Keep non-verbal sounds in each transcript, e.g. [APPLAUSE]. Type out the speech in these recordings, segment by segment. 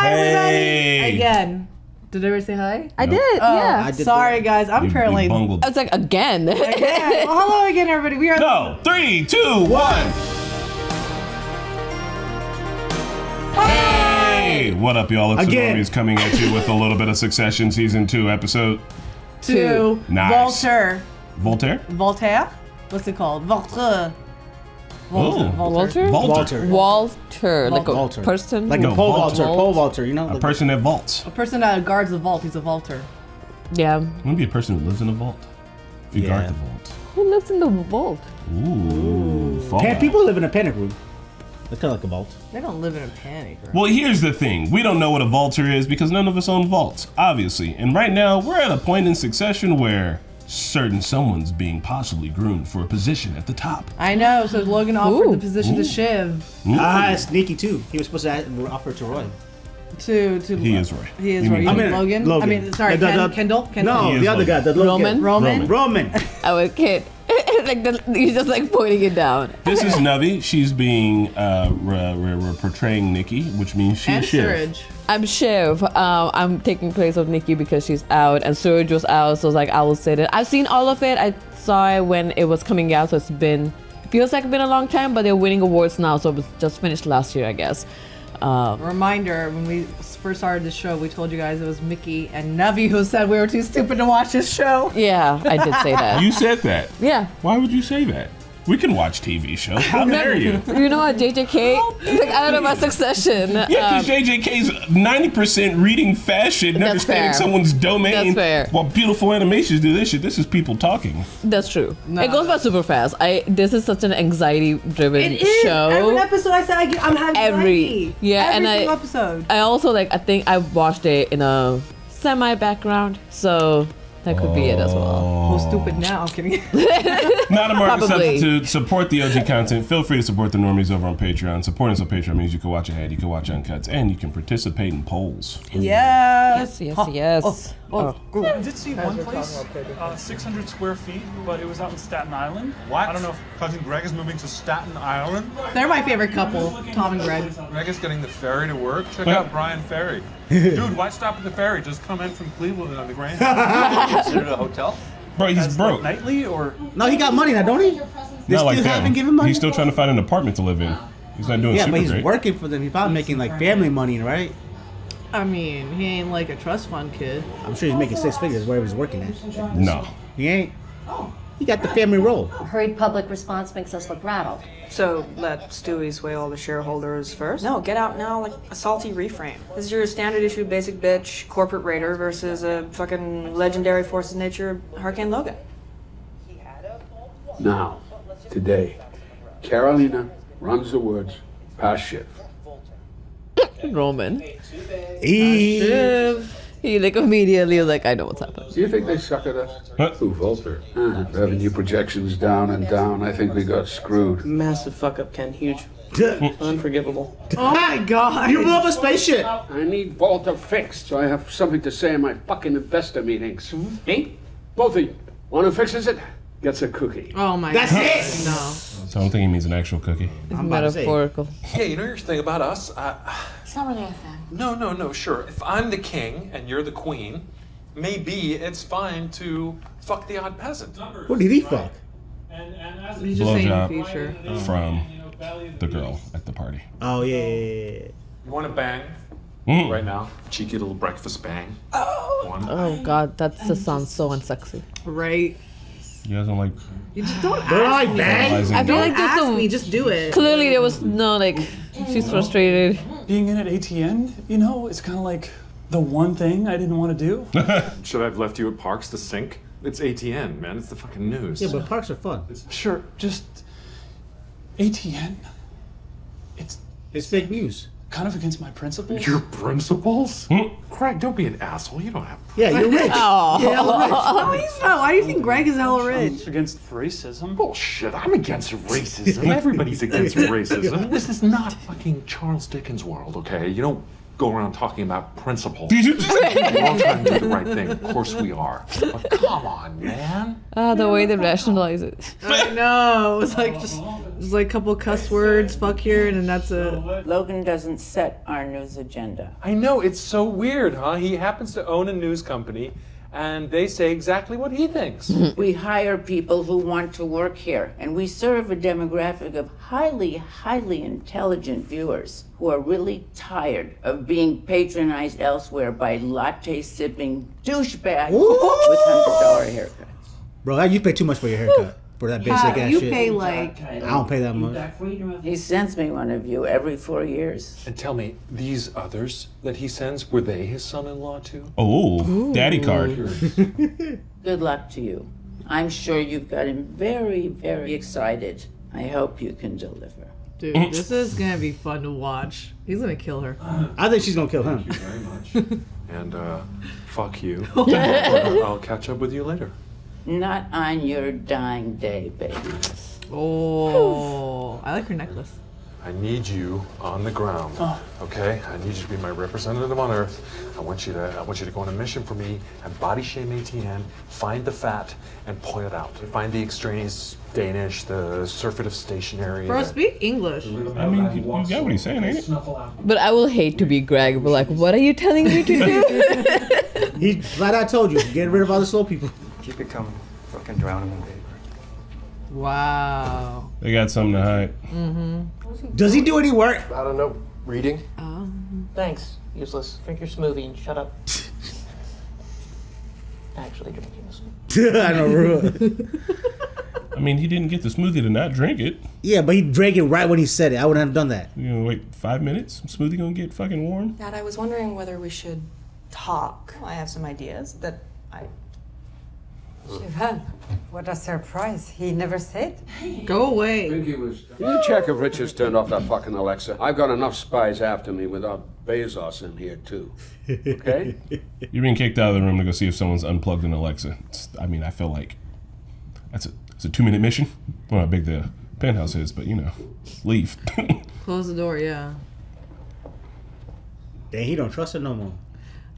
Hi, everybody. Again. Did everybody say hi? I did, Oh, yeah. I did sorry, guys. I'm You- you apparently. bungled. I was like, again. Yeah. [LAUGHS] Well, hello again, everybody. We are. No, three, two, one. Hey, what up, y'all? It's Again. the coming at you with a little bit of Succession season two episode two. Nice. Voltaire. Voltaire. Voltaire? What's it called? Voltaire. Oh. Walter? Walter. Walter. Walter, like a Walter. person. Like No, a pole vaulter. vaulter, pole vaulter, you know? A person that vaults. A person that guards the vault. He's a vaulter. yeah. Wouldn't be a person who lives in a vault. You guard the vault. Who lives in the vault? Ooh. Fallout. Pan- people live in a panic room. It's kind of like a vault. They don't live in a panic. Right? Well, here's the thing. We don't know what a vaulter is because none of us own vaults, obviously. And right now, we're at a point in succession where certain someone's being possibly groomed for a position at the top. I know. So Logan offered Ooh. the position Ooh. to Shiv. Ah, sneaky too. He was supposed to offer to Roy. To to. He is Roy. He is You Roy. mean You I mean mean, Logan? Logan. I mean, sorry, The- the- Ken, the- Kendall. Kendall. No, the other Logan. guy, the Roman? Logan. Roman. Roman. I was [LAUGHS] a kid. [LAUGHS] like the, he's just like pointing it down. This is Navi. She's being uh, re- re- re- portraying Nikki, which means she's And Shiv. Surge. I'm Shiv. Um, I'm taking place of Nikki because she's out, and Surge was out, so I was like, I will say that. I've seen all of it. I saw it when it was coming out, so it's been feels like it's been a long time, but they're winning awards now, so it was just finished last year, I guess. Um, Reminder: When we first started the show, we told you guys it was Mickey and Navi who said we were too stupid to watch this show. yeah, I did say that. You said that. yeah. Why would you say that? We can watch TV shows. How [LAUGHS] dare you? You know what, JJK? It's like I don't know about Succession. Yeah, because Um, JJK's 90% reading fashion, and That's understanding fair. someone's domain. That's fair. While beautiful animations do this shit, this is people talking. that's true. No. It goes by super fast. I this is such an anxiety-driven It is show. every episode. I said I get, I'm having Every- anxiety. yeah, every and I- episode. I also like. I think I watched it in a semi-background, so that could be it as well. Oh, stupid now. I'm kidding. [LAUGHS] Not a market Probably. substitute. Support the OG content. Feel free to support the normies over on Patreon. Supporting us on Patreon means you can watch ahead, you can watch uncuts, and you can participate in polls. yes. Yes, yes, yes. Oh, oh. I did see one place, uh, 600 square feet, but it was out in Staten Island. What? I don't know. If, Cousin Greg is moving to Staten Island. They're my favorite couple, Tom and Greg. Greg is getting the ferry to work. Check out Bryan Ferry. [LAUGHS] Dude, why stop at the ferry? Just come in from Cleveland on the Grand. [LAUGHS] [LAUGHS] Considered a hotel? Bro, he's as, like, broke. nightly or No, he got money now, don't he? They Not still like that. given money. He's still trying to find an apartment to live in. He's not doing Yeah, super but he's great. working for them. He's probably making like family money, right? I mean, he ain't like a trust fund kid. I'm sure he's making six figures wherever he's working at. No. He ain't. Oh. He got the family role. Hurried public response makes us look rattled. So let Stewy sway all the shareholders first? No, get out now like a salty reframe. This is your standard issue basic bitch corporate raider versus a fucking legendary force of nature Hurricane Logan. Now, today, Karolina runs the woods past Shiv. Roman. He, He like immediately was like, I know what's happening. Do you think they suck at us? Huh? Who, Vaulter? Uh, revenue projections down and down. I think we got screwed. Massive fuck up, Ken. Huge. [LAUGHS] Unforgivable. Oh my god. you blew up a spaceship. I need Vaulter fixed so I have something to say in my fucking investor meetings. Me? Both of you. One who fixes it gets a cookie. Oh my That's god. That's it. No. So I don't think he means an actual cookie. I'm about to say. Metaphorical. Hey, you know your thing about us? Uh, It's not really a thing. no, no, no, sure. If I'm the king and you're the queen, maybe it's fine to fuck the odd peasant. What did he fuck? and He's just saying the Blowjob future. from the girl at the party. Oh yeah, yeah, yeah, yeah. You want to bang Mm. right now? Cheeky little breakfast bang. One. Oh god, that just sounds so unsexy. Right. You guys don't like You just don't They're ask like me. bang. realizing I feel like there's Ask some me, just do it. clearly there was no like she's frustrated. Being in at ATN, you know, it's kind of like the one thing I didn't want to do. [LAUGHS] Should I have left you at Parks to sink? It's ATN, man. It's the fucking news. Yeah, but parks are fun. sure, just ATN. It's It's fake news. Kind of against my principles. Your principles? Hmm? Craig, don't be an asshole. You don't have. Yeah, you're rich. [LAUGHS] Oh. Yeah, hella rich. No, he's not. Why do you think Greg is hella rich? against racism. Bullshit. I'm against racism. Everybody's against [LAUGHS] racism. This is not fucking Charles Dickens' world, okay? You know, go around talking about principles. [LAUGHS] We're all trying to do the right thing. Of course we are. But come on, man. Ah, the way they rationalize it. I know. It was like just, just like a couple cuss words, fuck here, and then that's it. Logan doesn't set our news agenda. I know, it's so weird, huh? He happens to own a news company, and they say exactly what he thinks. [LAUGHS] we hire people who want to work here, and we serve a demographic of highly, highly intelligent viewers who are really tired of being patronized elsewhere by latte sipping douchebags with hundred dollar haircuts. Bro, you pay too much for your haircut. For that basic How- ass you shit. pay like I don't pay that much. He sends me one of you every four years. And tell me, these others that he sends, were they his son in law too? Oh, daddy card. [LAUGHS] Good luck to you. I'm sure you've got him very, very excited. I hope you can deliver. Dude, this is gonna be fun to watch. He's gonna kill her. I think she's gonna kill him. Thank you very much. [LAUGHS] and uh, fuck you. [LAUGHS] I'll I'll catch up with you later. Not on your dying day, baby. Oh, I like her necklace. I need you on the ground. Oh. Okay? I need you to be my representative on Earth. I want you to I want you to go on a mission for me and body shame ATN, find the fat, and point it out. Find the extraneous Danish, the surfeit stationary. Bro, the- speak English. I mean, you, you got what he's saying, ain't it? But I will hate to be Greg, but like, what are you telling me to do? [LAUGHS] He flat out told you, get rid of all the slow people. Keep it coming. Fucking drown him in paper. Wow. They got something to hide. Mm-hmm. Does he do any work? I don't know. Reading? Thanks. Useless. Drink your smoothie and shut up. [LAUGHS] Actually drinking [LAUGHS] a smoothie. I know. real- I mean, he didn't get the smoothie to not drink it. Yeah, but he drank it right when he said it. I wouldn't have done that. You know, wait five minutes. Smoothie gonna get fucking warm. Dad, I was wondering whether we should talk. I have some ideas that I. Siobhan, what a surprise. He never said. Go away. Can you check if Richards turned off that fucking Alexa? I've got enough spies after me without Bezos in here, too. Okay? [LAUGHS] You're being kicked out of the room to go see if someone's unplugged an Alexa. It's, I mean, I feel like that's a it's a two minute mission. I don't know how big the penthouse is, but you know, leave. [LAUGHS] Close the door, yeah. Dang, he don't trust her no more.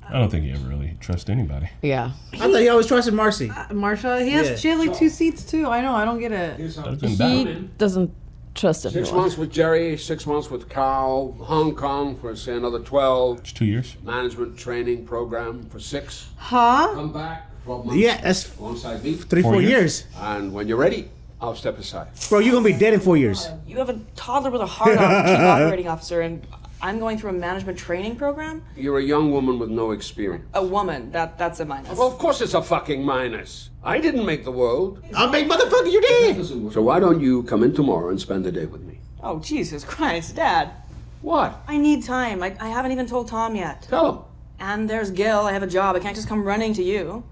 I don't think he ever really trusts anybody. yeah. I thought he always trusted Marcy. Uh, Marcia, he has Yeah. she has like two seats too. I know, I don't get it. He doesn't trust Six everyone. months with Gerri, six months with Karl, Hong Kong for, say, another 12. It's two years. Management training program for six. Huh? Come back, 12 months. Yeah, that's Alongside me. three, four, years. And when you're ready, I'll step aside. Bro, you're gonna be dead in four years. You have a toddler with a heart [LAUGHS] on, chief operating officer, and I'm going through a management training program. You're a young woman with no experience. A woman. That that's a minus. Well, of course it's a fucking minus. I didn't make the world. I'll make motherfucker you did. So why don't you come in tomorrow and spend the day with me? Oh Jesus Christ, Dad. What? I need time. I, I haven't even told Tom yet. Tell him. And there's Gil. I have a job. I can't just come running to you.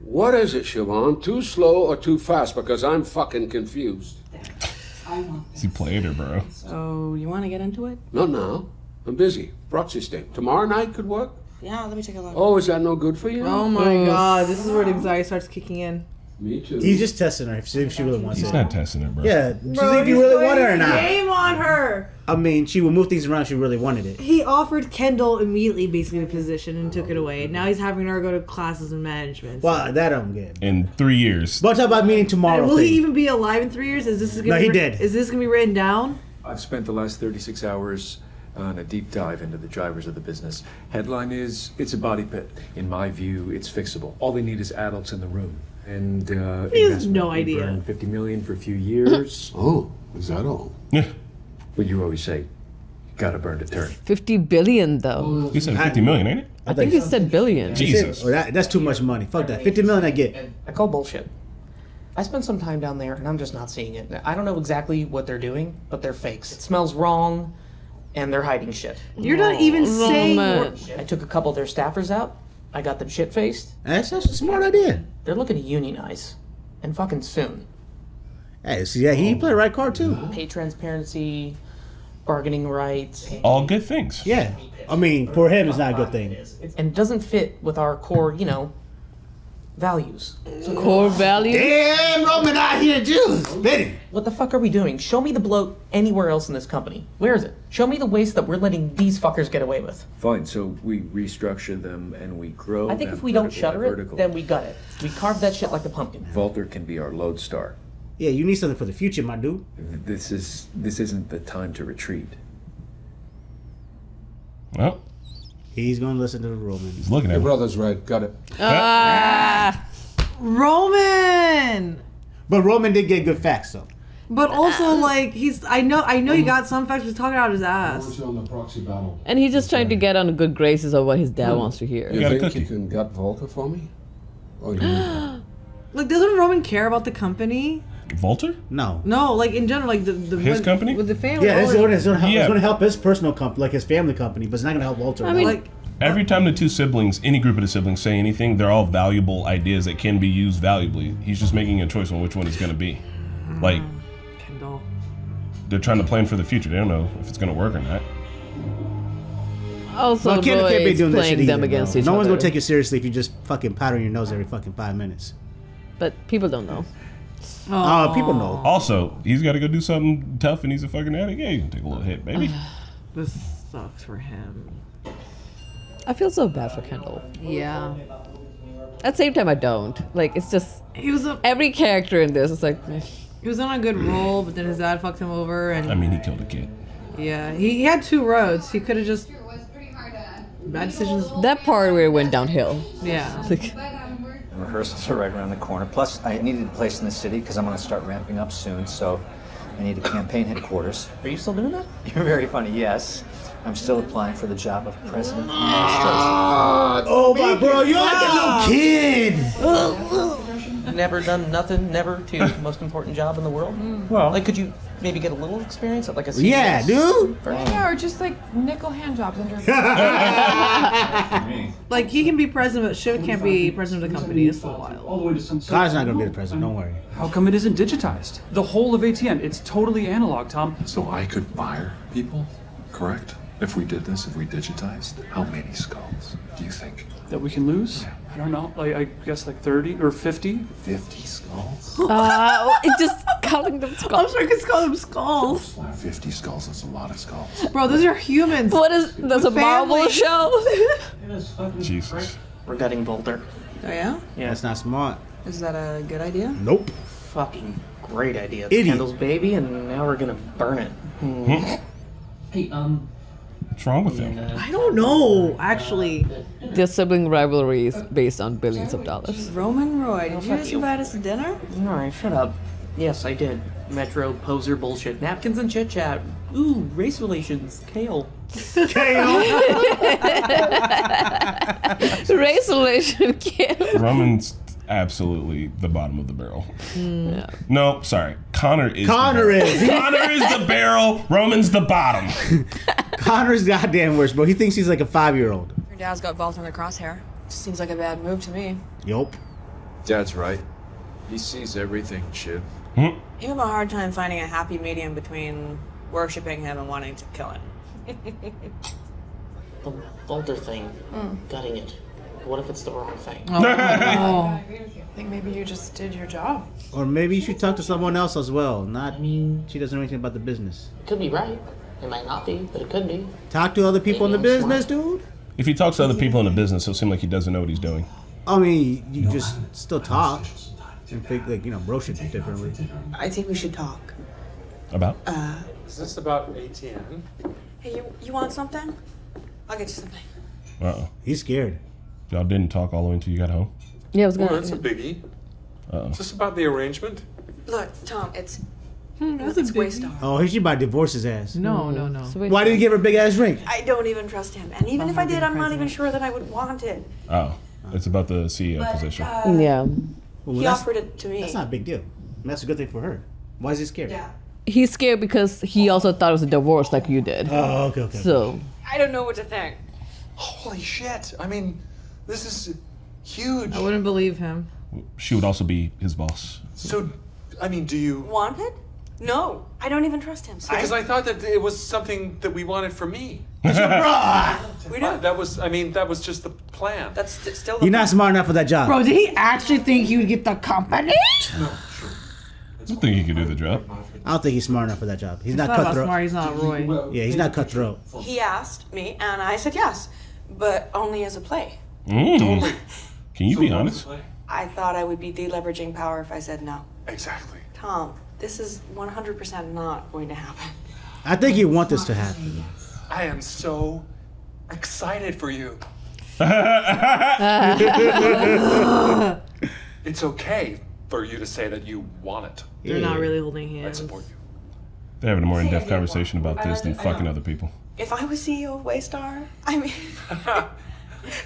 What is it, Siobhan? Too slow or too fast? Because I'm fucking confused. He played her, bro. So you want to get into it? Not now. I'm busy. Proxy state. Tomorrow night could work. Yeah. Let me take a look. Oh, is that no good for you? Oh my god, this is where the anxiety starts kicking in. Me too. He's just testing her. See if she really wants He's it. not testing it, bro. Yeah, see Bro, if you really want it or not. Game on her. I mean, she would move things around. if She really wanted it. He offered Kendall immediately, basically, the position and took it away. Mm-hmm. Now he's having her go to classes in management. Well, that I'm good. In three years. But talk about meeting tomorrow. And will thing. he even be alive in three years? Is this gonna No, be he writ- did. Is this gonna be written down? I've spent the last 36 hours on a deep dive into the drivers of the business. Headline is It's a body pit. In my view, it's fixable. All they need is adults in the room. And uh, He has no idea. burned 50 million for a few years. [CLEARS THROAT] Oh, is that all? Yeah. But you always say, gotta burn to turn. 50 billion though. He said 50 million, ain't it? I think he said billion. Jesus. Oh, that, that's too much money. Fuck that. Fifty million, I get. I call bullshit. I spent some time down there and I'm just not seeing it. I don't know exactly what they're doing, but they're fakes. It smells wrong and they're hiding shit. You're not even saying. man. I took a couple of their staffers out. I got them shit faced. That's, that's a smart idea. They're looking to unionize. And fucking soon. Hey, see, yeah, he played the right card too. Pay transparency, bargaining rights. All good things. Yeah, I mean, for him, it's not a good thing. And it doesn't fit with our core, you know, Values. Core values. Damn, Roman out here, Jews. Spitting. What the fuck are we doing? Show me the bloat anywhere else in this company. Where is it? Show me the waste that we're letting these fuckers get away with. Fine, so we restructure them and we grow. I think if we don't vertical shutter it, then we gut it. We carve that shit like a pumpkin. Vaulter can be our lodestar. Yeah, you need something for the future, my dude. This is this isn't the time to retreat. Well, He's gonna listen to the Roman. he's looking at Your me. brother's right. Got it. Ah, Roman. But Roman did get good facts though. But also, like he's. I know. I know you got some facts. He's talking out his ass. on the proxy battle. And he's just trying to get on the good graces of what his dad wants to hear. You got a think cookie. you can gut Vaulter for me? Oh, you [GASPS] Like, doesn't Roman care about the company? Vaulter? No. No, like in general, like the, the His with, company? with the family. Yeah, it's all gonna, it's, gonna help, Yeah. it's gonna help his personal company, like his family company, but it's not gonna help Walter. I mean- like uh, Every time the two siblings, any group of the siblings say anything, they're all valuable ideas that can be used valuably. He's just making a choice on which one it's going to be. Hmm. Like, Kendall. they're trying to plan for the future. They don't know if it's going to work or not. Also, Well, Kendall can't be doing that playing shit them against bro. each No other. one's gonna take you seriously if you're just fucking powdering your nose every fucking five minutes. But people don't know. Oh, people know. Also, he's got to go do something tough and he's a fucking addict. Yeah, you can take a little hit, baby. This sucks for him. I feel so bad for Kendall. Yeah. At the same time, I don't. Like, it's just He was a, every character in this is like, he was on a good roll, but then his dad fucked him over, and I mean, he killed a kid. yeah, he, he had two roads. He could have just bad decisions. that part where it went downhill. Yeah. Like, Rehearsals are right around the corner. Plus, I needed a place in the city because I'm going to start ramping up soon. So, I need a campaign headquarters. Are you still doing that? [LAUGHS] You're very funny. Yes, I'm still applying for the job of president. Oh my bro, you're like a little kid. Never done nothing, never to the most important job in the world. Hmm. Well, like, could you maybe get a little experience at like a Yeah, CVS? dude. Yeah, or just like nickel hand jobs under. [LAUGHS] [LAUGHS] Like he can be president, but Shiv can't be president of the company. It's a while. All the way to some. God's not gonna be the president. Don't worry. How come it isn't digitized? The whole of ATN, it's totally analog, Tom. So I could fire people, correct? If we did this, if we digitized, how many skulls do you think? That we can lose? I don't know. Like, I guess like 30 or 50? 50 skulls? [LAUGHS] uh, it's just [LAUGHS] calling them skulls. I'm skulls. sorry, because call them skulls. 50 skulls, that's a lot of skulls. Bro, those are humans. What is that's a Marvel Family. show? [LAUGHS] Jesus. We're gutting Vaulter. Oh yeah? Yeah. That's not smart. Is that a good idea? Nope. Fucking great idea. It's Idiot. Kendall's baby, and now we're gonna burn it. Hmm. Hey, um, What's wrong with him? I don't know, actually. Their sibling rivalry is based on billions of dollars. Roman Roy, did you just invite us to dinner? Alright, shut up. Yes, I did. Metro poser bullshit. Napkins and chit chat. Ooh, race relations. Kale. Kale. [LAUGHS] race relation kill. Roman's absolutely the bottom of the barrel. Hmm. Yeah. No, sorry. Connor is. Connor the is. Connor is the barrel. Roman's the bottom. [LAUGHS] Connor's goddamn worse, bro. He thinks he's like a five year old. Your dad's got Vault in the crosshair. Seems like a bad move to me. Yup. Dad's right. He sees everything, Shiv. Hmm? You have a hard time finding a happy medium between worshipping him and wanting to kill him. The Vaulter thing. Gutting it. What if it's the wrong thing? Oh. I [LAUGHS] think maybe you just did your job. Or maybe you should talk to someone else as well. Not me she doesn't know anything about the business. Could be right. It might not be, but it could be. Talk to other people in the I'm business, dude. If he talks to other people in the business, it'll seem like he doesn't know what he's doing. I mean, you just still talk and think like you know, bro shit differently. I think we should talk. About? Uh, Is this about ATN? hey, you, you want something? I'll get you something. Uh oh. He's scared. Y'all didn't talk all the way until you got home? Yeah, I was Well, gonna. that's a biggie. Uh oh. Is this about the arrangement? Look, Tom, it's Hmm, that's it's a Waystar. Oh, he should about to divorce his ass. No, no, no. So wait- Why did he give her a big ass ring? I don't even trust him, and even if I did, I'm not even sure that I would want it. Oh. It's about the CEO position. Uh, yeah. Well, he that's, offered it to me. that's not a big deal. That's a good thing for her. Why is he scared? Yeah. He's scared because he also thought it was a divorce like you did. Oh, okay, okay. So I don't know what to think. Holy shit! I mean, this is huge. I wouldn't believe him. She would also be his boss. So, I mean, do you? Want it? No, I don't even trust him. So Because I thought that it was something that we wanted for me. [LAUGHS] We Uh, that was, I mean, that was just the plan. That's st- still. You're not smart enough for that job. Bro, did he actually think he would get the company? No, I don't think he can do the job. I don't think he's smart enough for that job. He's, He's not, not about cutthroat. smart, he's not Roy. Yeah, he's not cutthroat. He asked me, and I said yes, but only as a play. Mm. Can you be honest? I thought I would be deleveraging power if I said no. Exactly. Tom, this is 100% not going to happen. I think you want this to happen. I am so excited for you. [LAUGHS] it's okay for you to say that you want it. They're not really holding hands. I hands. support you. They're having a more in-depth conversation about this than fucking other people. If I was CEO of Waystar, I mean, [LAUGHS]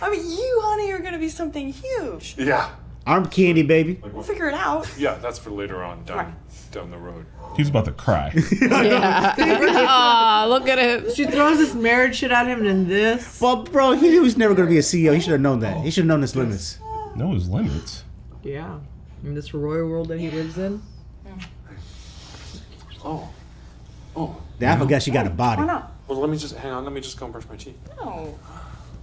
I mean, you, honey, are going to be something huge. Yeah. Arm candy, baby. We'll figure it out. Yeah, that's for later on down down the road. He's about to cry. [LAUGHS] Yeah. [LAUGHS] Aw, look at him. She throws this marriage shit at him and then this. Well, bro, he was never going to be a CEO. He should have known that. He should have known his limits. Know his limits. Yeah. In this royal world that he lives in. Oh. Oh. Yeah, I forgot she got a body. Why not? Well, let me just hang on. Let me just go and brush my teeth. No.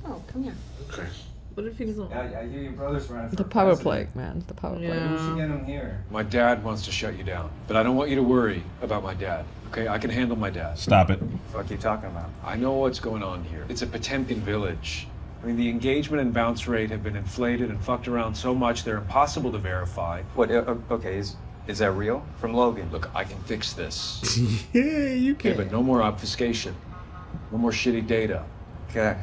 No, come here. Okay. What if he's Yeah, I hear your brother's running The power president. play, man. The power We play. should get him here. My dad wants to shut you down, but I don't want you to worry about my dad. Okay, I can handle my dad. Stop it. Fuck you talking about? I know what's going on here. It's a Potemkin village. I mean, the engagement and bounce rate have been inflated and fucked around so much they're impossible to verify. What? Uh, okay, is is that real? From Logan? Look, I can fix this. [LAUGHS] yeah, you can. Okay, but no more obfuscation. No more shitty data. Okay.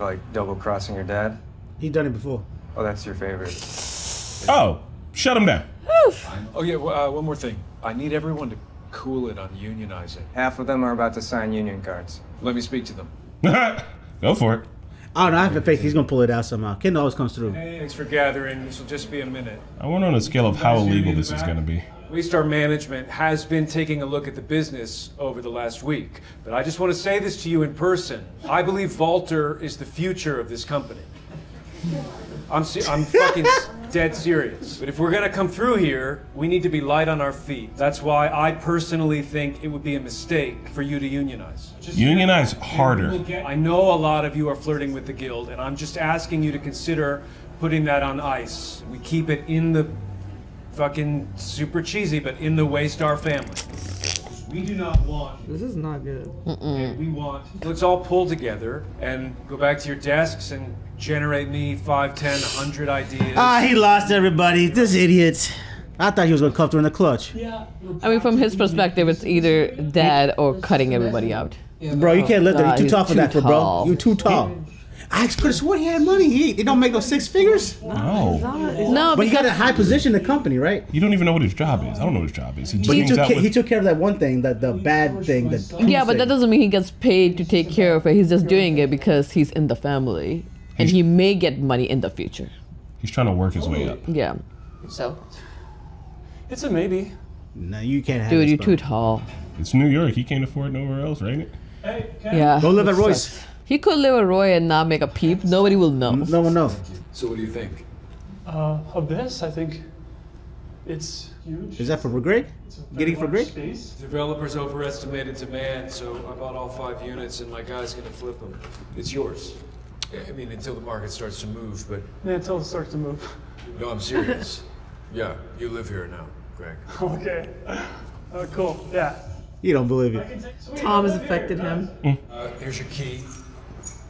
Like double crossing your dad? He done it before. Oh, that's your favorite. Oh, shut him down. Oh yeah, well, uh, one more thing. I need everyone to cool it on unionizing. Half of them are about to sign union cards. Let me speak to them. [LAUGHS] Go for it. Oh don't. I have a faith he's going to pull it out somehow. Ken always comes through. Thanks for gathering. This will just be a minute. I want on a scale of how illegal this is going to be. Waystar Management has been taking a look at the business over the last week, but I just want to say this to you in person. I believe Vaulter is the future of this company. I'm se- I'm fucking [LAUGHS] dead serious. But if we're gonna come through here, we need to be light on our feet. That's why I personally think it would be a mistake for you to unionize. Unionize harder. I know a lot of you are flirting with the guild, and I'm just asking you to consider putting that on ice. We keep it in the fucking super cheesy, but in the Waystar family. We do not want. This is not good. Okay, we want. Let's all pull together and go back to your desks and generate me five, ten, a hundred ideas. Ah, he lost everybody. This idiot. I thought he was going to come through in the clutch. Yeah. I mean, from his perspective, it's either dad or cutting everybody out. Bro, you can't let that. Nah, You're too tall for that, for bro. You're too tall. I could have sworn he had money. He, he don't make no six figures. No. No, but he got a high position in the company, right? You don't even know what his job is. I don't know what his job is. He just But he hangs took, out ca- with. he took care of that one thing, that the bad thing. That Yeah, but that doesn't mean he gets paid to take care of it. He's just doing it because he's in the family, and he may get money in the future. He's trying to work his way up. Yeah. So, it's a maybe. No, you can't have Dude, this, you're bro. too tall. It's New York. He can't afford nowhere else, right? Yeah. Go live at It Royce. Sucks. He could live at Roy and not make a peep. Nobody will know. No one knows. So what do you think? Uh, of this, I think it's huge. Is that for Greg? Getting for Greg? Developers overestimated demand, so I bought all five units, and my guy's gonna flip them. It's yours. I mean, until the market starts to move, but Yeah, until it starts to move. no, I'm serious. [LAUGHS] yeah, you live here now, Greg. okay. Uh, cool. Yeah. You don't believe it. Tom has affected him. Uh, here's your key.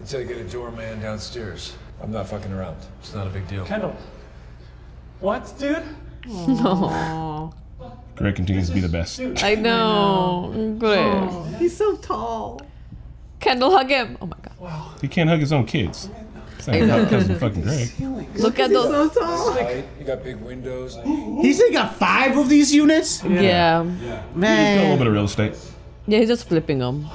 Until you get a doorman downstairs. I'm not fucking around. It's not a big deal. Kendall. What, dude? No. Greg continues to be the best. I know. Good. Oh, he's so tall. Kendall, hug him. Oh my god. He can't hug his own kids. It's not I know. because fucking Greg. Look at those. So tall. Tight, You got big windows. He said he got five of these units? Yeah. He's got a little bit of real estate. Yeah, he's just flipping them.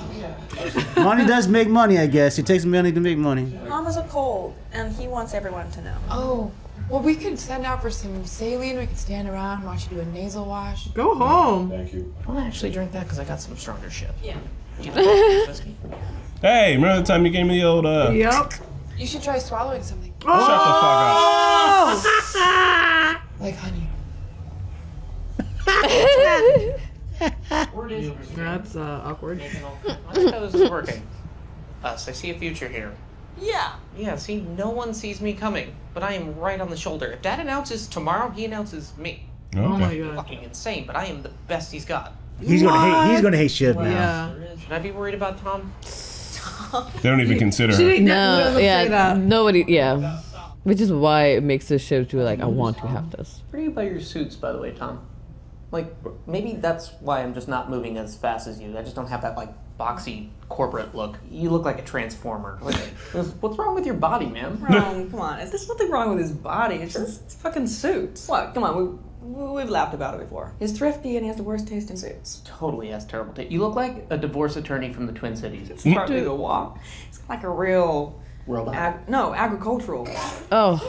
money does make money, I guess. It takes money to make money. Mom is a cold, and he wants everyone to know. Oh, well, we could send out for some saline. We could stand around, watch you do a nasal wash. Go home. Thank you. I'll actually drink that because I got some stronger shit. Yeah. [LAUGHS] Hey, remember the time you gave me the old uh Yep. You should try swallowing something. Shut the fuck up. Like honey. [LAUGHS] That's uh, awkward. I think [LAUGHS] how this is working. Us, I see a future here. Yeah. Yeah, see, no one sees me coming, but I am right on the shoulder. If Dad announces tomorrow, he announces me. Oh my God. Fucking insane, but I am the best he's got. He's gonna hate. He's gonna hate Shiv now. Yeah. Should I be worried about Tom? They don't even consider She her. didn't- No, doesn't say yeah, that. nobody, yeah. Which is why it makes this show too like I want to have this. Where do you buy your suits, by the way, Tom? Like, maybe that's why I'm just not moving as fast as you. I just don't have that, like, boxy corporate look. You look like a transformer. Like, what's wrong with your body, man? Wrong. Come on. There's nothing wrong with his body. It's just it's fucking suits. What? Come on. We, we've laughed about it before. He's thrifty and he has the worst taste in suits. Totally has terrible taste. You look like a divorce attorney from the Twin Cities. It's hardly the walk. It's like a real. Robot? Ag- no, agricultural. Oh,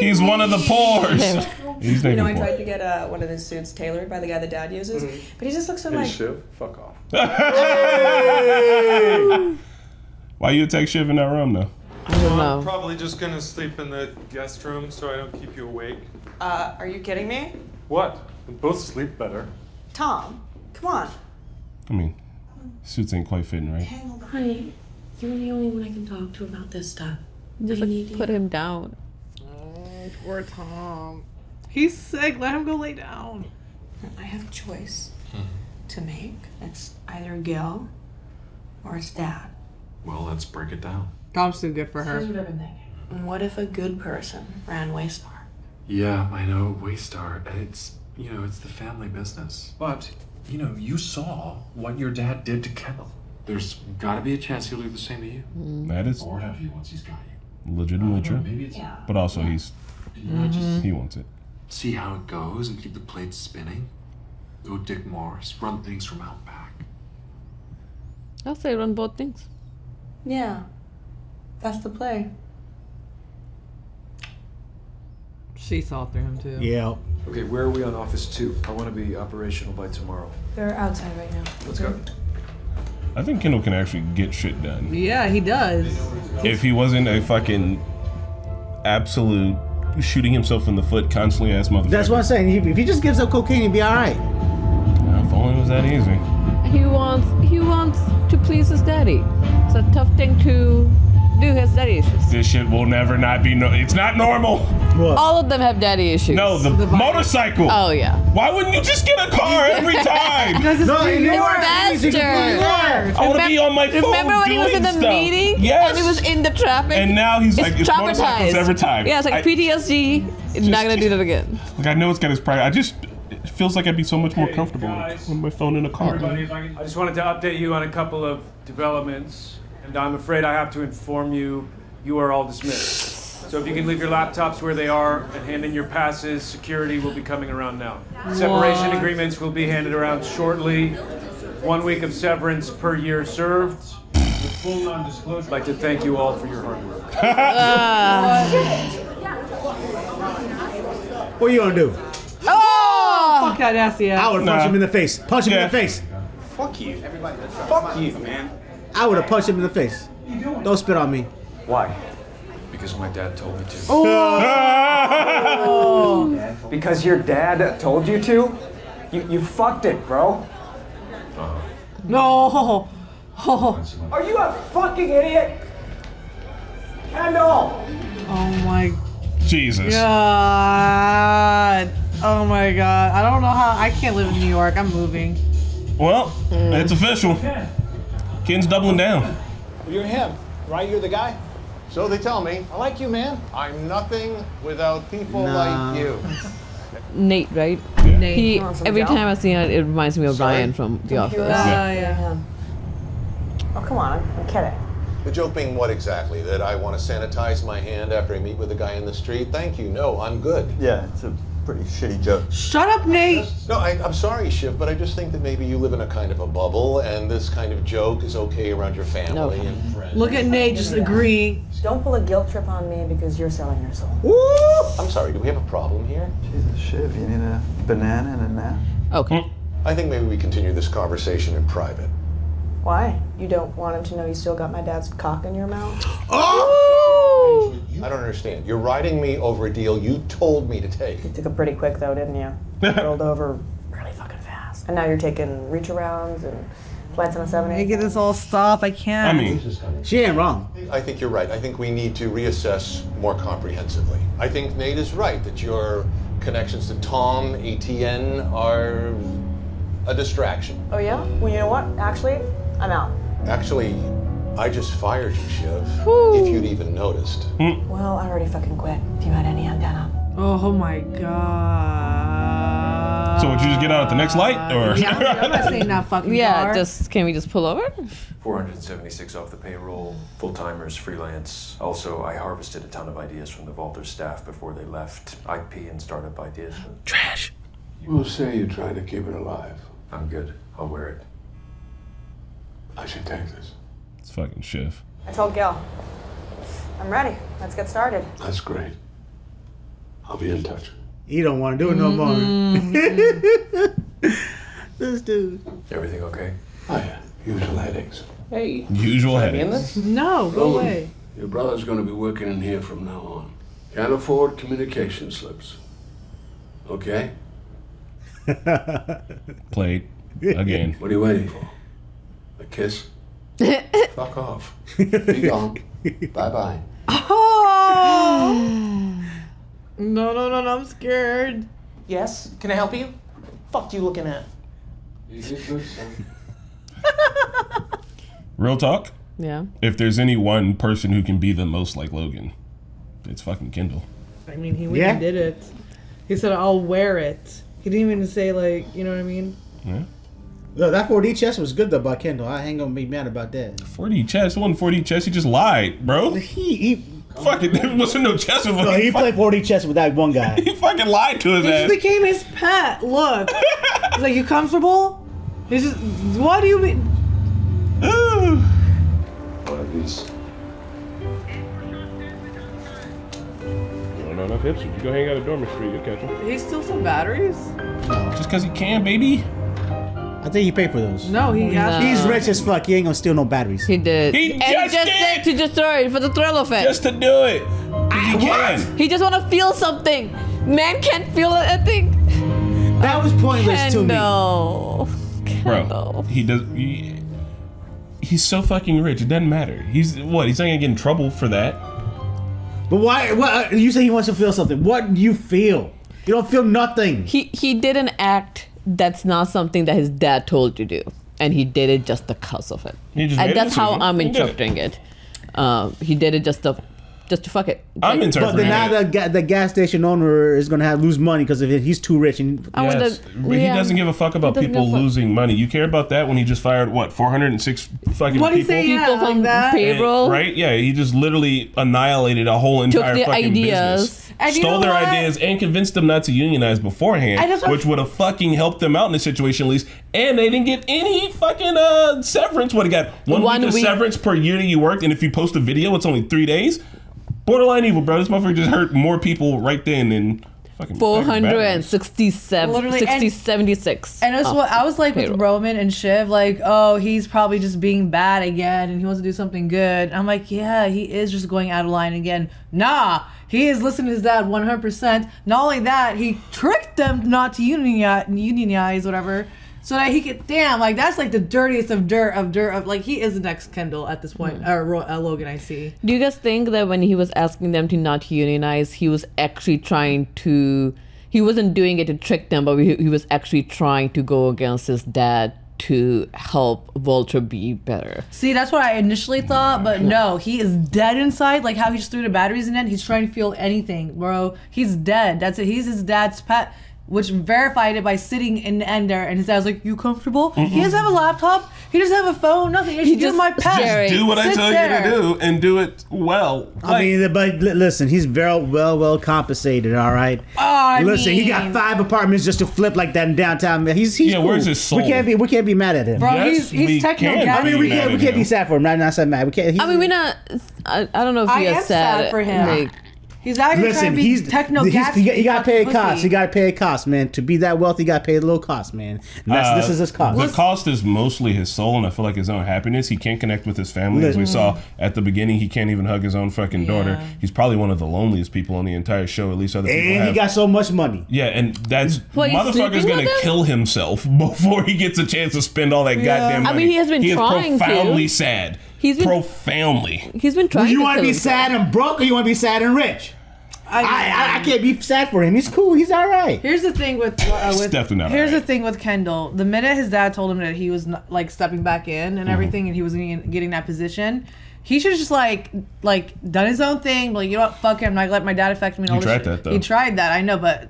He's one of the pores. [LAUGHS] He's You know, I tried to get uh, one of his suits tailored by the guy that Dad uses, Mhm. but he just looks so Hey, like. Shiv, fuck off. [LAUGHS] Why you attack Shiv in that room though? I don't I'm probably just gonna sleep in the guest room so I don't keep you awake. Uh, are you kidding me, What? We both sleep better. Tom? Come on. I mean, suits ain't quite fitting, right? Honey, you're the only one I can talk to about this stuff. Just like need put him down. Poor Tom. He's sick. Let him go lay down. I have a choice hmm. to make. It's either Gil or it's Dad. Well, let's break it down. Tom's too good for her. Here's what I've been thinking. What if a good person ran Waystar? Yeah, I know, Waystar. It's, you know, it's the family business. But, you know, you saw what your dad did to Kendall. There's gotta be a chance he'll do the same to you. That is Or have you once he's got you. legitimately true. Maybe it's But also, he's Mm-hmm. he wants it. see how it goes and keep the plates spinning. Go Dick Morris, run things from out back. I'll say run both things. Yeah, that's the play. She saw through him too. Yeah. Okay, where are we on Office 2? I want to be operational by tomorrow. They're outside right now. Let's go. I think Kendall can actually get shit done. Yeah, he does. If he wasn't a fucking absolute shooting himself in the foot constantly ass motherfucker. That's what I'm saying. If if he just gives up cocaine, he'd be all right. If only it was that easy. He wants he wants to please his daddy. It's a tough thing to do. His daddy issues. This shit will never not be no. It's not normal. All of them have daddy issues. No, the, motorcycle. Oh yeah. Why wouldn't you just get a car every [LAUGHS] time? Because it's No, New in New York. York, It's it's completely faster. I want to be on my phone Remember when he was in the stuff. meeting? Yes. And he was in the traffic. And now he's like, it's it's motorcycles traumatized every time. Yeah, it's like I- PTSD. not gonna do that again. Like I know it's got his pride. I just it feels like I'd be so much more comfortable with my phone in a car. I just wanted to update you on a couple of developments, and I'm afraid I have to inform you you are all dismissed. So if you can leave your laptops where they are and hand in your passes, security will be coming around now. Separation agreements will be handed around shortly. One week of severance per year served. With full non-disclosure. I'd like to thank you all for your hard work. [LAUGHS] What are you gonna do? Oh, fuck that ass, yeah. I would punch him in the face. Punch him in the face. Fuck you. Fuck you, man. I would have punched him in the face. Don't spit on me. Why? Because my dad told me to. Oh. [LAUGHS] oh. Because your dad told you to? You, you fucked it, bro. Uh-huh. No. Oh. [LAUGHS] Are you a fucking idiot? Kendall! Oh my Jesus. god. Oh my god. I don't know how. I can't live in New York. I'm moving. Well, it's official. Ken's doubling down. You're him, right? You're the guy? So they tell me. I like you, man. I'm nothing without people Nah. like you. [LAUGHS] Nate, right? Nate. He You every gel? time I see it, it reminds me of Sorry? Ryan from The Office. Yeah. yeah. Oh, come on. I'm kidding. The joke being what exactly? That I want to sanitize my hand after I meet with a guy in the street? Thank you. No, I'm good. Yeah, it's a pretty shitty joke. Shut up, Nate. No, I, I'm sorry, Shiv, but I just think that maybe you live in a kind of a bubble, and this kind of joke is okay around your family and friends. Look at Nate just agree. Don't pull a guilt trip on me because you're selling your soul. I'm sorry. Do we have a problem here? Jesus, Shiv, you need a banana and a nap? Okay. I think maybe we continue this conversation in private. Why? You don't want him to know you still got my dad's cock in your mouth? [GASPS] Oh! I don't understand. You're riding me over a deal you told me to take. You took it pretty quick though, didn't you? [LAUGHS] Rolled over really fucking fast. And now you're taking reach arounds and flights on a 7 Make this all stop. I can't. I mean, she ain't wrong. I think you're right. I think we need to reassess more comprehensively. I think Nate is right that your connections to Tom, ATN, are a distraction. Oh, yeah? Well, you know what? Actually, I'm out. Actually, I just fired you, Shiv. Whew. If you'd even noticed. Hmm. Well, I already fucking quit. If you had any antenna. Oh my god. So would you just get out at the next light, or? Yeah, I'm not saying that fucking Yeah, car. just can we just pull over? 476 off the payroll, full timers, freelance. Also, I harvested a ton of ideas from the Vaulter staff before they left. IP and startup ideas. Trash. We'll say you try to keep it alive. I'm good. I'll wear it. I should take this. It's fucking Shiv. I told Gil. I'm ready. Let's get started. That's great. I'll be in touch. He don't want to do it no more. Mm-hmm. [LAUGHS] this dude. Everything okay? Oh yeah, usual headaches. Hey. Usual Can in headaches. this? No, go Roman, away. Your brother's going to be working in here from now on. Can't afford communication slips. Okay? [LAUGHS] [LAUGHS] Played again. What are you waiting for? A kiss? [LAUGHS] Fuck off. [LAUGHS] Be gone. Bye bye. Oh! no, no, no, no, I'm scared. Yes. Can I help you? Fuck you looking at? You did good, son. [LAUGHS] Real talk. Yeah. If there's any one person who can be the most like Logan, it's fucking Kendall. I mean, he went Yeah. did it. He said, I'll wear it. He didn't even say, like, you know what I mean? Yeah. Look, that 4D chest was good though by Kendall. I ain't gonna be mad about that. 4D chess, one 4D chess. He just lied, bro. He he. Fucking, [LAUGHS] there wasn't no chess with him. No, he played 4D chess with that one guy. [LAUGHS] He fucking lied to his He just ass. became his pet. Look. [LAUGHS] He's like, you comfortable? He's just, what do you mean? One of these. You don't know enough hipsters. You go hang out at Dormer Street, you'll catch him. He steals some batteries? Just because he can, baby. I think he paid for those. No, he has He's rich as fuck. He ain't gonna steal no batteries. He did. He and just he just did to destroy it for the thrill of it. Just to do it. 'Cause he can. He just want to feel something. Man can't feel anything. That was pointless to me. Kendall. Bro, he does. He, he's so fucking rich. It doesn't matter. He's what? He's not gonna get in trouble for that. But why? What? Uh, you say he wants to feel something. What do you feel? You don't feel nothing. He he did an act that's not something that his dad told you to do, and he did it just because of it. He just and that's how. I'm did it. interpreting it. Um, he did it just to just to fuck it. I'm Like- But then now the, ga- the gas station owner is gonna have lose money because of it. He's too rich. And I wonder- Yes, but he yeah. doesn't give a fuck about doesn't people give a fuck. losing money. You care about that when he just fired what 406 fucking What do you people. say? Yeah, People from like that. payroll. Right? Yeah, he just literally annihilated a whole Took entire the fucking ideas. business. And you Stole know their what? ideas and convinced them not to unionize beforehand, just- which would have fucking helped them out in this situation at least. And they didn't get any fucking uh, severance. What he got? One, One week of week. severance per year that you worked, and if you post a video, it's only three days. Borderline evil, bro. This motherfucker just hurt more people right then than fucking 467, Literally, 60, and- 76. And that's off oh, what I was like payroll. Roman and Shiv, like, oh, he's probably just being bad again and he wants to do something good. I'm like, yeah, he is just going out of line again. Nah, he is listening to his dad 100%. Not only that, he tricked them not to unionize, unionize whatever, so that he could, damn, like, that's like the dirtiest of dirt of dirt of, like, he is the next Kendall at this point, or uh, Logan, I see. Do you guys think that when he was asking them to not unionize, he was actually trying to, he wasn't doing it to trick them, but he, he was actually trying to go against his dad to help Vulture be better? See, that's what I initially thought, but no, he is dead inside. Like how he just threw the batteries in it. He's trying to feel anything, bro. He's dead. That's it. He's his dad's pet, which verified it by sitting in the end there. And his dad's like, "You comfortable?" He doesn't have a laptop. He doesn't have a phone. Nothing. He just my pet. do what I Sit tell there. you to do and do it well. I mean, but listen, he's very well, well compensated. All right. Oh, I listen, he got five apartments just to flip like that in downtown. Man, he's he's Yeah, cool. where's his soul? We can't be we can't be mad at him. Bro, he's- he's we techno can I mean, we can't we can't be sad for him. Right? Not sad mad. We can't. He's, I mean, we're not, I, I don't know if I he am is sad. sad for him. Like, He's actually Listen, trying to be he's techno he's- gas. He, got- he got to pay a pussy. cost. He got to pay a cost, man. To be that wealthy, he got to pay a little cost, man. And that's, this Uh, is his cost. The cost is mostly his soul, and I feel like his own happiness. He can't connect with his family, as we Listen. saw at the beginning. He can't even hug his own fucking daughter. He's probably one of the loneliest people on the entire show. At least other people and have. he got so much money. yeah, and that's What, motherfucker's gonna kill himself [LAUGHS] before he gets a chance to spend all that Yeah. goddamn money. I mean, he has been he trying is to. profoundly sad. He's been- profoundly. He's been trying. Would you to want to be sad and broke, or you want to be sad and rich? I, I, I can't be sad for him. He's cool. He's all right. Here's the thing with, uh, with definitely not here's alright. the thing with Kendall. The minute his dad told him that he was not, like stepping back in and Mhm. everything, and he was getting, getting that position, he should just like like done his own thing. Like you know what, fuck him. I'm not gonna let my dad affect me. And He all this tried shit. that, though. He tried that. I know, but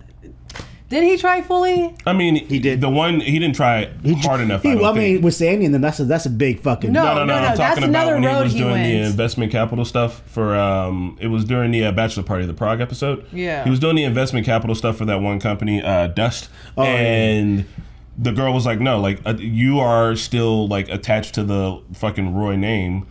did he try fully? I mean, he did. The one he didn't try hard enough. He, I, I, don't think. mean, with Sandy and them, that's a, that's a big fucking. No, no, no, no. I'm that's talking about another when he road was he doing the went. investment capital stuff for. um It was during the uh, bachelor party, of the Prague episode. Yeah. he was doing the investment capital stuff for that one company, uh, Dust, Oh, yeah. and. The girl was like, "No, like uh, you are still like attached to the fucking Roy name,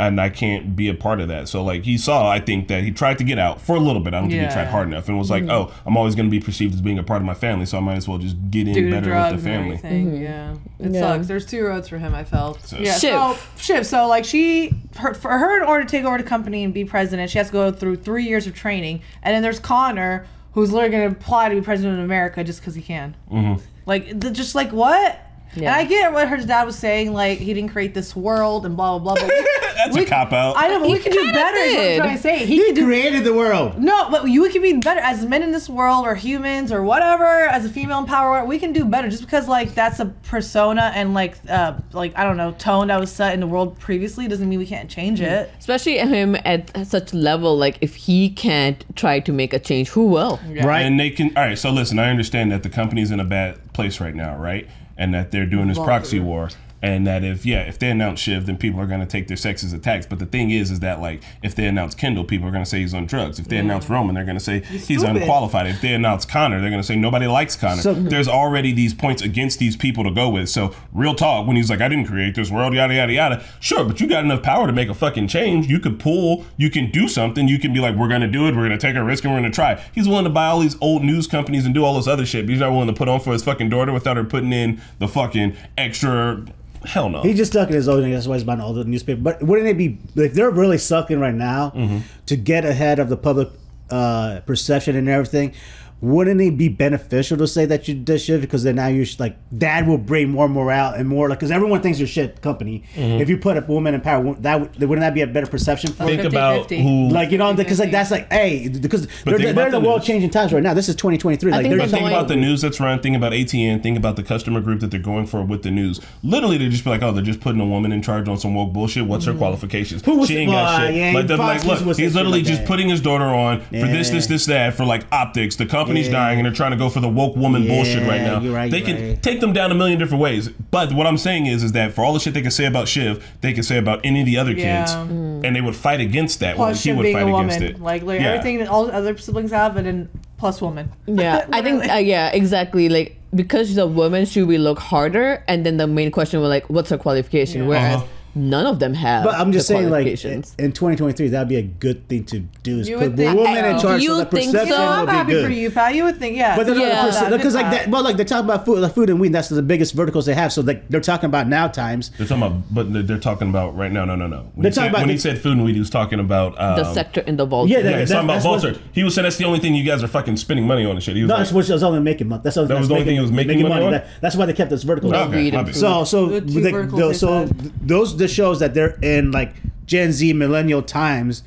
and I can't be a part of that." So like he saw, I think that he tried to get out for a little bit. I don't think he tried hard enough, and was like, Mhm. "Oh, I'm always going to be perceived as being a part of my family, so I might as well just get in Do the better drugs with the and family." everything. Yeah, it Yeah. sucks. There's two roads for him. I felt. So- yeah. So Shiv. So like she, her, for her in order to take over the company and be president, she has to go through three years of training, and then there's Connor, who's literally going to apply to be president of America just because he can. Mm-hmm. Like, the, just like what? And I get what her dad was saying, like he didn't create this world and blah blah blah. But [LAUGHS] That's a cop out. I know, but He we can do kinda better. Is what I'm trying to say. He, He do created the world. no, but you can be better as men in this world, or humans, or whatever. As a female in power, we can do better. Just because like that's a persona and like uh like I don't know tone that was set in the world previously doesn't mean we can't change it. Especially him at such level, like if he can't try to make a change, who will? Right. And they can. All right. So listen, I understand that the company's in a bad place right now, right? And that they're doing this proxy war. And that if yeah, if they announce Shiv, then people are gonna take their sex as attacks. But the thing is, is that like if they announce Kendall, people are gonna say he's on drugs. If they Yeah. announce Roman, they're gonna say he's unqualified. If they announce Connor, they're gonna say nobody likes Connor. So- There's already these points against these people to go with. So real talk, when he's like, I didn't create this world, yada yada yada. Sure, but you got enough power to make a fucking change. You could pull, you can do something. You can be like, we're gonna do it. We're gonna take a risk and we're gonna try. He's willing to buy all these old news companies and do all this other shit. But he's not willing to put on for his fucking daughter without her putting in the fucking extra. Hell no. He's just stuck in his own. That's why he's buying all the newspaper. But wouldn't it be like they're really sucking right now Mm-hmm. to get ahead of the public uh, perception and everything? Wouldn't it be beneficial to say that you did shit because then now you sh- like that will bring more morale and more like because everyone thinks you're shit company. Mhm. If you put a woman in power, wouldn't that would- wouldn't that be a better perception? For Think about who- like you know because like that's like hey because they're, they're, about in the the world changing times right now. This is 2023. Like they're But think about the news that's run. Think about ATN. Think about the customer group that they're going for with the news. Literally, they just be like, "Oh, they're just putting a woman in charge on some woke bullshit. What's her qualifications? Mm-hmm. Who was- she ain't got Well, shit." yeah, like, like, look, was he's literally like just that. putting his daughter on for this, this, this, that for like optics. The company's Yeah. dying, and they're trying to go for the woke woman bullshit right now. you're right, they you're can right. take them down a million different ways. But what I'm saying is, is that for all the shit they can say about Shiv, they can say about any of the other Yeah. kids, and they would fight against that. Plus, Well, he Shiv would being fight a against woman, it. like like Yeah. everything that all the other siblings have, and then plus woman. Yeah, [LAUGHS] I think uh, yeah, exactly. Like because she's a woman, should we look harder? And then the main question was like, what's her qualification? Yeah. Whereas Uh-huh. None of them have. But I'm just the saying, like in 2023, that'd be a good thing to do. Is You put would think women in so. charge, You so the think perception so? I'm will be happy good. for you, Pat. You would think, yeah. But they're yeah. because like that, well, like they talk about food, like food and weed. That's the biggest verticals they have. So like they're talking about now times. They're talking about, but they're, they're talking about right now. No, no, no. When, They're he, talking said, about when the- he said food and weed, he was talking about um, the sector in the vault. Yeah, Yeah, that- he's that- talking about that's Vaulter. He was saying that's the only thing you guys are fucking spending money on and shit. He was No, like, that's what was only making money. That's, That was the only thing he was making money on? That's why they kept this vertical. Okay, Weed and So, so, The two the- verticals the- they so those the shows that they're in like Gen Z millennial times.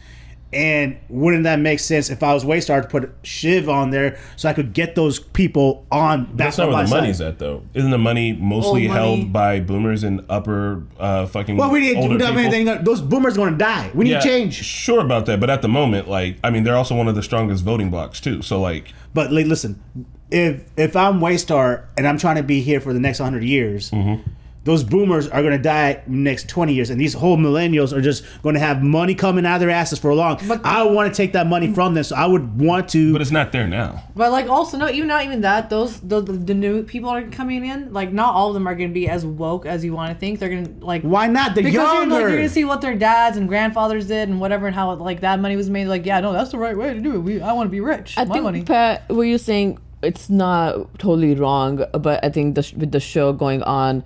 And wouldn't that make sense if I was Waystar to put Shiv on there so I could get those people on back that's not where my the money's side? at, though. Isn't the money mostly money. held by boomers and upper uh, fucking Well, we didn't older do that. people? Anything. Those boomers are going to die. We need Yeah, change. Sure about that, but at the moment, like, I mean, they're also one of the strongest voting blocks too. So, like, But like, listen, if if I'm Waystar and I'm trying to be here for the next hundred years, Mm-hmm. Those boomers are going to die next 20 years and these whole millennials are just going to have money coming out of their asses for a long i want to take that money from them so i would want to but it's not there now But like also no, even not even that. Those the, the, the new people are coming in. Like not all of them are gonna be as woke as you want to think. They're gonna like why not? They're because You're, like, you're gonna see what their dads and grandfathers did and whatever and how like that money was made. Like yeah, no, that's the right way to do it. We I want to be rich. I My think money. Pat, were you're saying, it's not totally wrong, but I think the, with the show going on,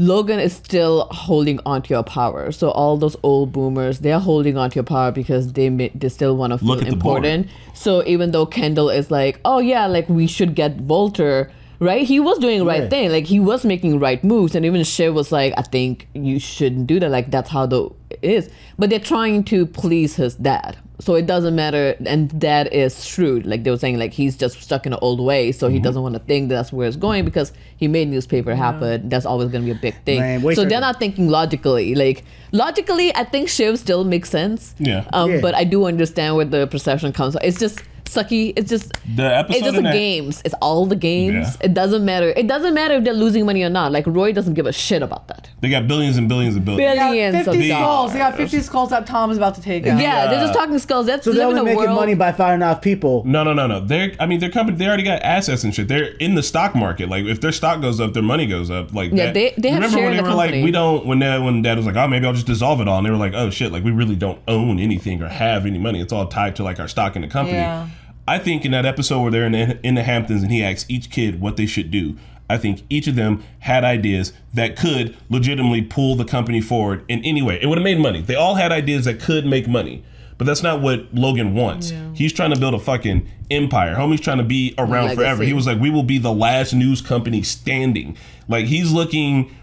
Logan is still holding onto your power. So all those old boomers, they're holding onto your power because they ma- they still want to feel Look at the board. important. So even though Kendall is like, oh yeah, like we should get Vaulter. Right, he was doing the right Yeah. thing. Like he was making right moves, and even Shiv was like, "I think you shouldn't do that. Like that's how the it is." But they're trying to please his dad, so it doesn't matter. And dad is shrewd. Like they were saying, like he's just stuck in an old way, so he Mm-hmm. doesn't want to think that's where it's going because he made newspaper happen. That's always going to be a big thing. Man, so they're not thinking logically. Like logically, I think Shiv still makes sense. Yeah. Um, Yeah. But I do understand where the perception comes. from. It's just sucky. It's just The episode it's just in the that- games. It's all the games. Yeah. It doesn't matter. It doesn't matter if they're losing money or not. Like Roy doesn't give a shit about that. They got billions and billions and billions. Billions of 50 skulls. They got 50 skulls that Tom is about to take out. Yeah, they're just talking skulls. That's so they're living only a making world. money by firing off people No, no, no, no. They're, I mean, they're company. They already got assets and shit. They're in the stock market. Like, if their stock goes up, their money goes up. Like, Yeah, that- they- they have remember when they the were like, we don't. When that when dad was like, oh, maybe I'll just dissolve it all, and they were like, oh shit, like we really don't own anything or have any money. It's all tied to like our stock in the company. Yeah. I think in that episode where they're in the, in the Hamptons and he asks each kid what they should do. I think each of them had ideas that could legitimately pull the company forward in any way. It would have made money. They all had ideas that could make money. But that's not what Logan wants. He's trying to build a fucking empire. Homie's trying to be around Legacy. forever. He was like, we will be the last news company standing. Like he's looking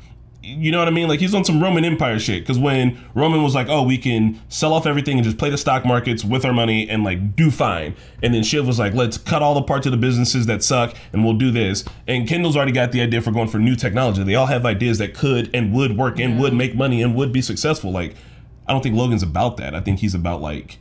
you know what I mean? Like he's on some Roman Empire shit. Because when Roman was like, "Oh, we can sell off everything and just play the stock markets with our money and like do fine," and then Shiv was like, "Let's cut all the parts of the businesses that suck and we'll do this." And Kendall's already got the idea for going for new technology. They all have ideas that could and would work and would make money and would be successful. Like, I don't think Logan's about that. I think he's about like,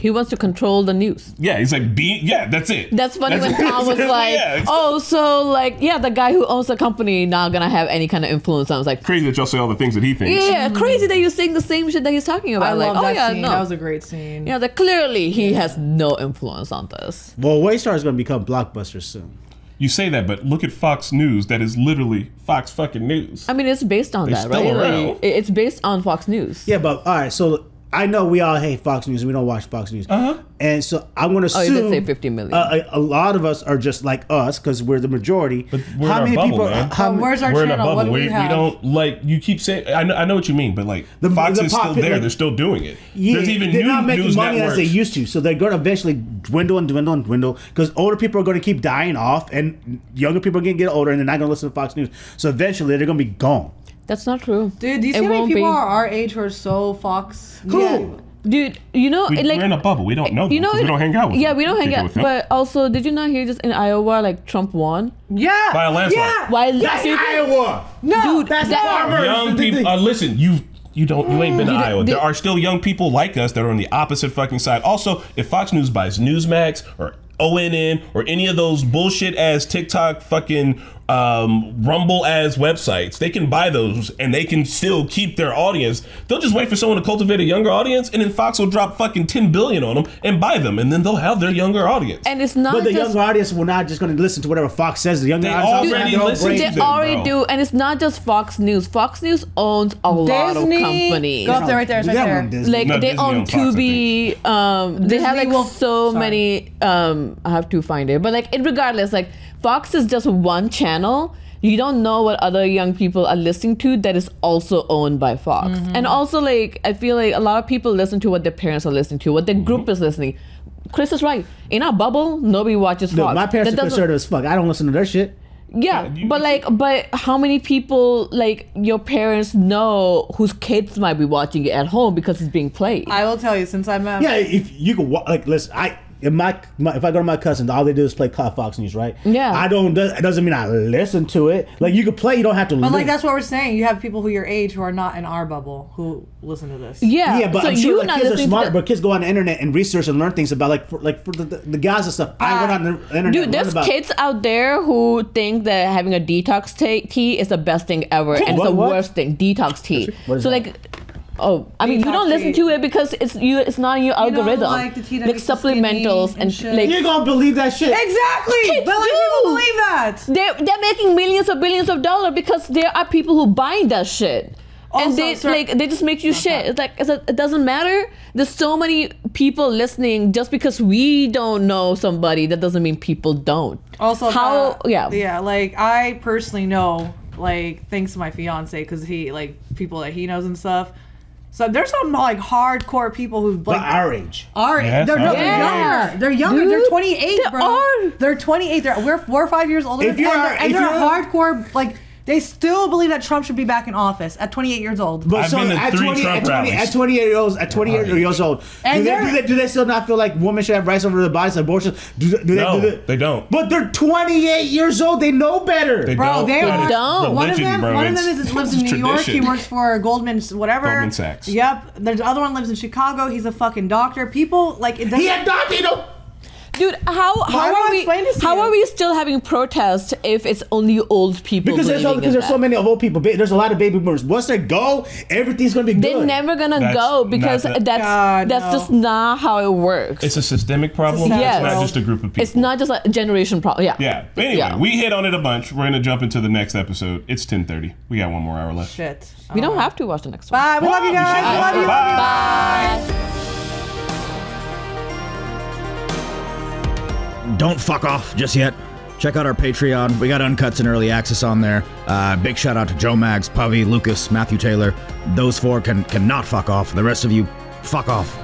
He wants to control the news. yeah, he's like, be yeah, that's it. That's funny when it. Tom [LAUGHS] was like, Yeah, "Oh, so like, yeah, the guy who owns the company not gonna have any kind of influence." I was like, crazy that y'all say all the things that he thinks. "Yeah, crazy that you're saying the same shit that he's talking about." I like, love oh that yeah, scene. no, That was a great scene. yeah, that clearly he has no influence on this. well waystar is going to become blockbuster soon You say that, but look at Fox News. That is literally Fox fucking News. I mean, it's based on They're that, still right? around. Like, it's based on Fox News. yeah but all right so i know we all hate fox news and we don't watch fox news uh-huh. and so i'm going to Oh, assume you did say 50 million. uh, a, a lot of us are just like us because we're the majority We're in our bubble, man. how But many- where's our We're in a bubble. What do we, we we don't like you keep saying. I know, I know what you mean, but like The- Fox the is still there. like- They're still doing it. Yeah, There's even they're new not making news money networks. as they used to, so they're going to eventually dwindle and dwindle and dwindle because older people are going to keep dying off, and younger people are going to get older, and they're not going to listen to Fox News. So eventually, they're going to be gone. That's not true, Dude, do you see It how many people be. are our age who are so Fox? Who? dude. You know, we, like we're in a bubble. We don't know. you them know, 'cause we don't hang out with. yeah, them. we don't hang out. with. But also, did you not hear just in Iowa, like Trump won? Yeah. By a landslide. Yeah. Why? That's dude, Iowa. No, dude, that's that- farmers. young people. Uh, listen, you you don't you ain't been to Iowa. There are still young people like us that are on the opposite fucking side. Also, if Fox News buys Newsmax or ONN or any of those bullshit ass TikTok fucking um, Rumble as websites, they can buy those and they can still keep their audience. They'll just wait for someone to cultivate a younger audience, and then Fox will drop fucking ten billion on them and buy them, and then they'll have their younger audience. And it's not But the just younger audience will not just going to listen to whatever Fox says. The younger They audience also already have their own listen brain. to they them, already bro. do, and it's not just Fox News. Fox News owns a lot of Disney. companies. Go up there, right there, right there. like No, they Disney own owns Fox, Tubi. Um, they have like will- so sorry. many. Um, I have to find it, but like it regardless, like Fox is just one channel. You don't know what other young people are listening to that is also owned by Fox. Mm-hmm. And also, like I feel like a lot of people listen to what their parents are listening to, what their group is listening. Chris is right. In our bubble, nobody watches No, Fox. my parents That are doesn't- conservative as fuck. I don't listen to their shit. yeah, but like, but how many people like your parents know whose kids might be watching it at home because it's being played? I will tell you, since I'm at Yeah, if you can wa- like listen, I if my, my if I go to my cousins, all they do is play Cloud Fox News, right? Yeah. I don't. It doesn't mean I listen to it. Like you can play, you don't have to. Listen. But like that's what we're saying. You have people who your age who are not in our bubble who listen to this. yeah, Yeah, but I'm sure like, kids are smart. But kids go on the internet and research and learn things about like for, like for the, the, the guys and stuff. I went uh, on the internet. Dude, there's about, kids out there who think that having a detox tea is the best thing ever, and it's the what? worst thing. Detox tea. What is so that? like, oh, I mean, you don't listen tea. to it because it's you. It's not in your You know, algorithm. like the tea like makes you supplementals and and, shit. like You're gonna believe that shit. Exactly. Kids but like do. people believe that. They're they're making millions or billions of dollars because there are people who buy that shit. and they sir- like they just make you shit. It's like it's a, it doesn't matter. There's so many people listening. Just because we don't know somebody, that doesn't mean people don't. Also, how? that- yeah. yeah. Like I personally know, like thanks to my fiance, because he like people that he knows and stuff. So there's some like hardcore people who but like our age. Our Yes, they're, our they're age. younger. They're younger. They're 28, they bro. are. They're 28. They're we're four or five years older. If and you're- they're, and if they're you're- hardcore. Like they still believe that Trump should be back in office at 28 years old. But I've so been to at three 20, Trump at 20, rallies. at 28 years old, at 28 years old, And do they, they're- do, they, do they still not feel like women should have rights over their bodies, abortion? Do, they- do they, No, do they, they don't. But they're 28 years old. They know better. They Bro, don't. they That are. is Don't. One of religion, them, bro. one of them It's- is, lives in it's New York. He tradition. works for Goldman, whatever. Goldman Sachs. Yep. There's the other one lives in Chicago. He's a fucking doctor. People like it doesn't. He a doctor. You know, Dude, how Why how would I are we explain this to how you? are we still having protests if it's only old people? because there's, so, because there's so that? many old people. There's a lot of baby boomers. Once they go, everything's gonna be good. They're never gonna That's go because the- that's God, that's no. just not how it works. It's a systemic problem. It's a It's, Yes. not just a group of people. It's not just a generation problem. Yeah. Yeah. But anyway, Yeah. we hit on it a bunch. We're gonna jump into the next episode. It's 10:30. We got one more hour left. Shit. We don't oh. have to watch the next one. Bye. We love you guys. We love you. Bye. Don't fuck off just yet. Check out our Patreon. We got uncuts and early access on there. Uh, big shout out to Joe Mags, Puvy, Lucas, Matthew Taylor. Those four can cannot fuck off. The rest of you, fuck off.